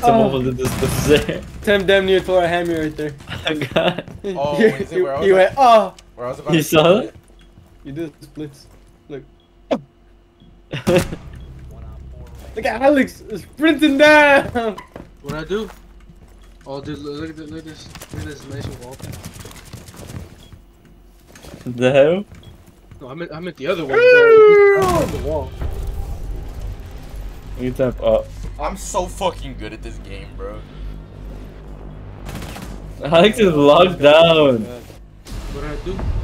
Someone Oh. holding this stuff. Tim damn near tore a hammy right there. Oh god. Oh, you, is it where I was you went, oh! Where I was about You to saw it? You did the splits. Look. Look at Alex sprinting down! What I do? Oh, dude, look, look at this, look at this, look at this nice wall. the hell? No, I meant, I meant the other one. bro. the wall. You tap up. I'm so fucking good at this game, bro. Alex is locked down. What I do?